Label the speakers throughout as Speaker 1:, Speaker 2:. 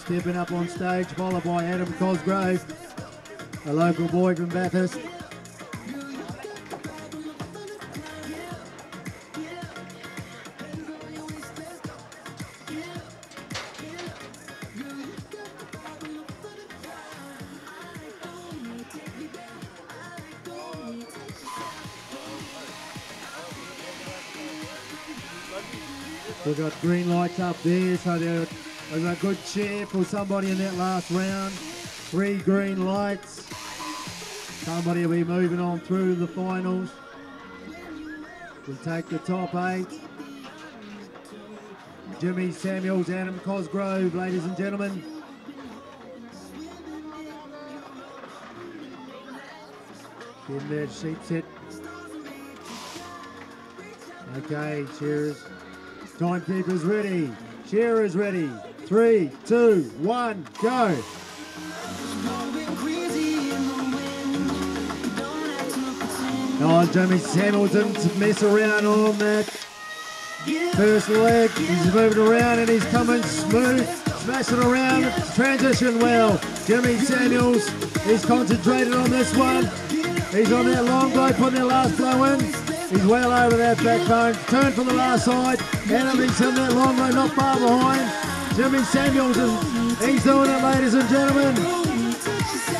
Speaker 1: stepping up on stage, followed by Adam Cosgrove, a local boy from Bathurst. We've got green lights up there, so there- there's a good cheer for somebody in that last round. Three green lights. Somebody will be moving on through the finals. We'll take the top eight. Jimmy Samuels, Adam Cosgrove, ladies and gentlemen. Getting that sheet set. Okay, cheers. Timekeeper's ready. Shearer's ready. Three, two, one, go. Oh, Jimmy Hamilton to mess around on that first leg. He's moving around and he's coming smooth, smashing around, transition well. Jimmy Samuels is concentrated on this one. He's on that long blow, putting that last blow in. He's well over that backbone. Turn for the last side. Enemy's in that long blow, not far behind. Jimmy Samuels, is, he's doing it, ladies and gentlemen.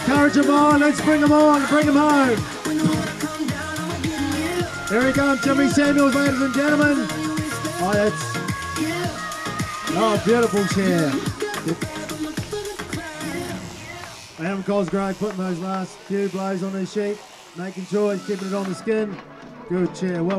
Speaker 1: Courage him on. Let's bring him on. Bring him home. Here he comes, Jimmy Samuels, ladies and gentlemen. Oh, that's oh, beautiful chair. Adam Cosgrove putting those last few blows on his sheet, making sure he's keeping it on the skin. Good chair, well.